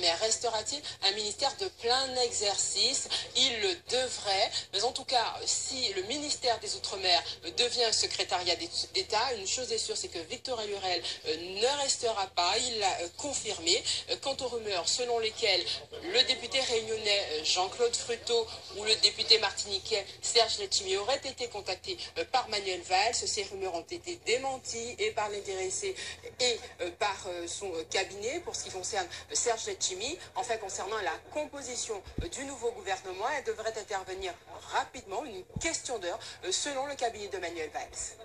Mais restera-t-il un ministère de plein exercice? Il le devrait. Mais en tout cas, si le ministère des Outre-mer devient un secrétariat d'État, une chose est sûre, c'est que Victor Lurel euh, ne restera pas. Il l'a euh, confirmé. Euh, quant aux rumeurs selon lesquelles le député réunionnais Jean-Claude Fruteau ou le député martiniquais Serge Letchimi auraient été contactés par Manuel Valls, ces rumeurs ont été démenties et par l'intéressé et par son cabinet pour ce qui concerne Serge Letchimi Enfin, concernant la composition du nouveau gouvernement, elle devrait intervenir rapidement, une question d'heure, selon le cabinet de Manuel Valls.